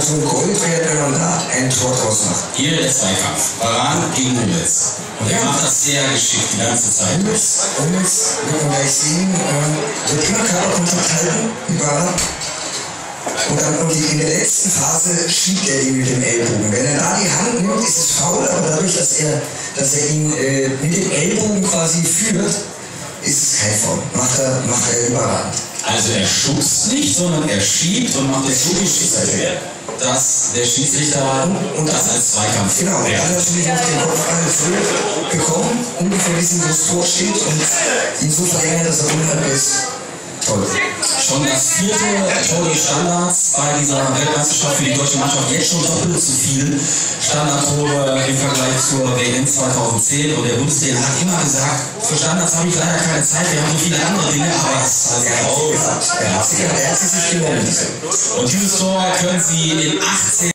Karton Gold wert, wenn man da ein Tor draus macht. Hier der Zweikampf. Baran gegen Hummels. Und er Ja. macht das sehr geschickt die ganze Zeit. Hummels, Hummels, wird man gleich sehen, ähm, wird immer Körperkontakt halten, überall. Und dann und die, in der letzten Phase schiebt er ihn mit dem Ellbogen. Wenn er da die Hand nimmt, ist es faul, aber dadurch, dass er, dass er ihn äh, mit dem Ellbogen quasi führt, ist es kein Foul. Macht er, macht er überragend. Also er schubst nicht, sondern er schiebt und macht es so geschickt, dass der Schiedsrichter Und das als Zweikampf Genau, und wertet. dann natürlich noch den Kopfball früh bekommen, ungefähr wissen, wo das Tor steht und ihn so verlängern, dass er unhalb ist. Toll. Schon das vierte Tor des Standards bei dieser Weltmeisterschaft für die deutsche Mannschaft. Jetzt schon doppelt so viel Standardtore im Vergleich zur WM 2010. Und der Bundestrainer hat immer gesagt, für Standards habe ich leider keine Zeit, wir haben so viele andere Dinge, aber es Er hat sie raus. gesagt. Er hat hat sie sich diese. Und dieses Tor können Sie in 18